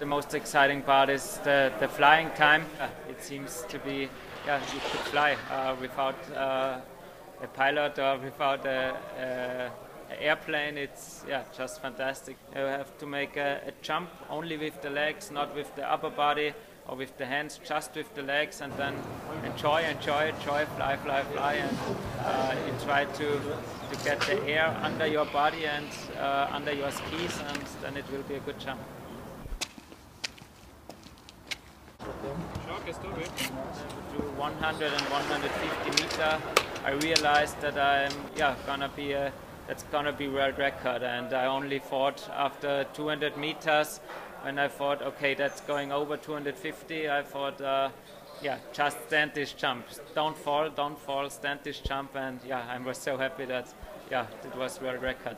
The most exciting part is the, the flying time. Uh, it seems to be, yeah, you could fly uh, without uh, a pilot or without a, a, airplane. It's yeah, just fantastic. You have to make a, a, jump only with the legs, not with the upper body or with the hands, just with the legs, and then enjoy, enjoy, enjoy, fly, fly, fly, and uh, you try to to get the air under your body and uh, under your skis, and then it will be a good jump. Through 100 and 150 meter, I realized that I'm yeah gonna be a that's gonna be world record, and I only fought after 200 meters. When I thought, okay, that's going over 250, I thought, uh, yeah, just stand this jump, don't fall, don't fall, stand this jump, and yeah, I was so happy that yeah, it was world record.